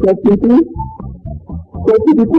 ko kifi ko kifi